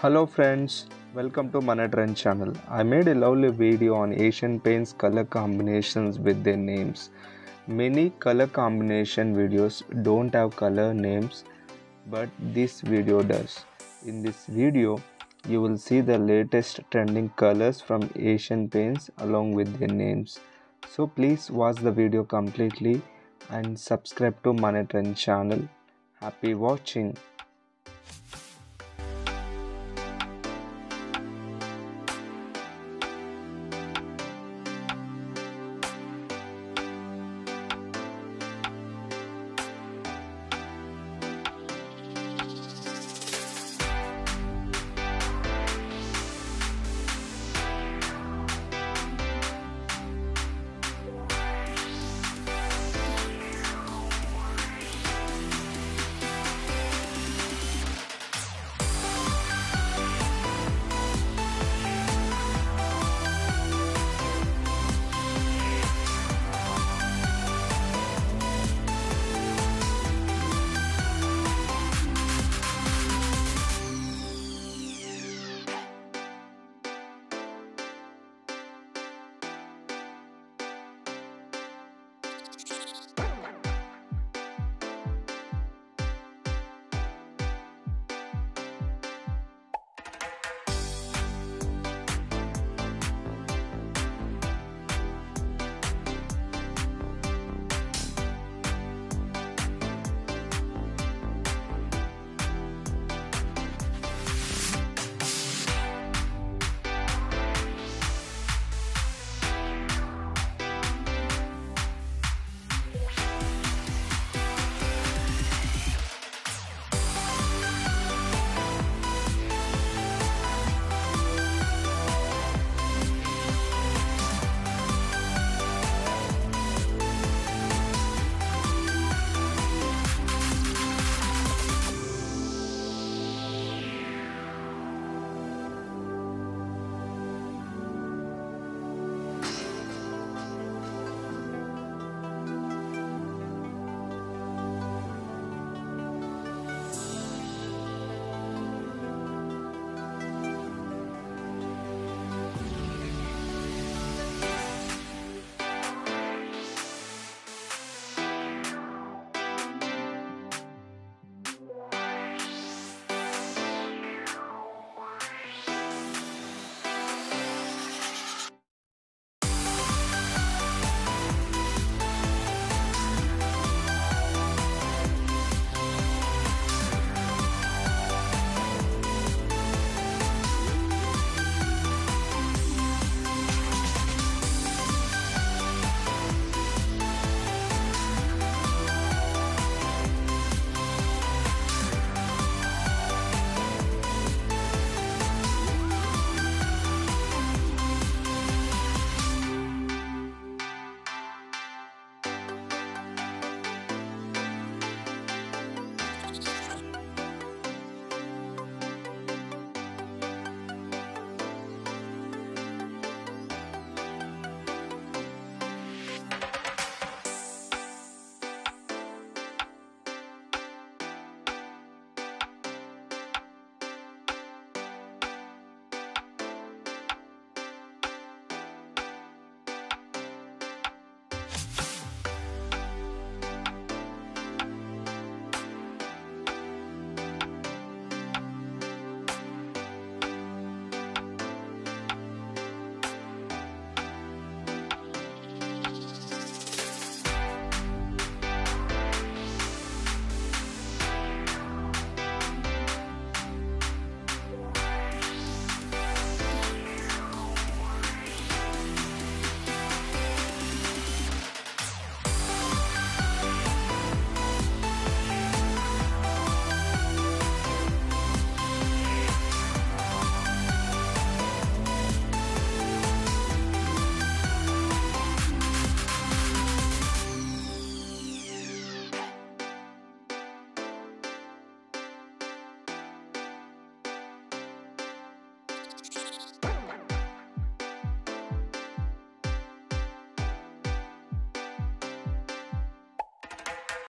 Hello friends, welcome to Mana channel. I made a lovely video on Asian Paints color combinations with their names. Many color combination videos don't have color names, but this video does. In this video, you will see the latest trending colors from Asian Paints along with their names. So please watch the video completely and subscribe to Mana channel. Happy watching!